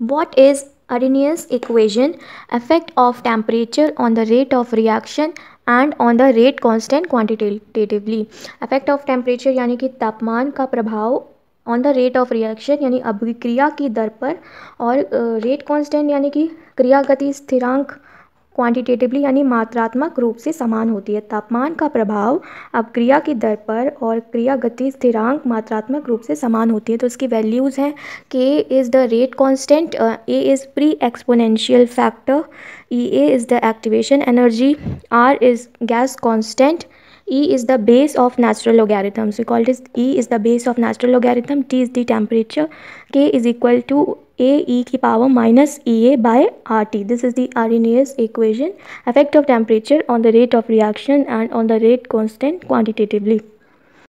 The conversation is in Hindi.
what is Arrhenius equation? Effect of temperature on the rate of reaction and on the rate constant quantitatively effect of temperature यानी कि तापमान का प्रभाव on the rate of reaction यानी अभिक्रिया की दर पर और रेट कांस्टेंट यानी कि क्रिया गति स्थिरांक क्वांटिटेटिवली यानी मात्रात्मक रूप से समान होती है तापमान का प्रभाव अब क्रिया की दर पर और क्रिया गति स्थिरांक मात्रात्मक रूप से समान होती है तो इसकी वैल्यूज़ हैं K is the rate constant A is pre exponential factor E A is the activation energy R is gas constant E is the base of natural logarithm. So we call this E is the base of natural logarithm. T is the temperature. K is equal to a e की power minus ea by rt this is the arrhenius equation. Effect of temperature on the rate of reaction and on the rate constant quantitatively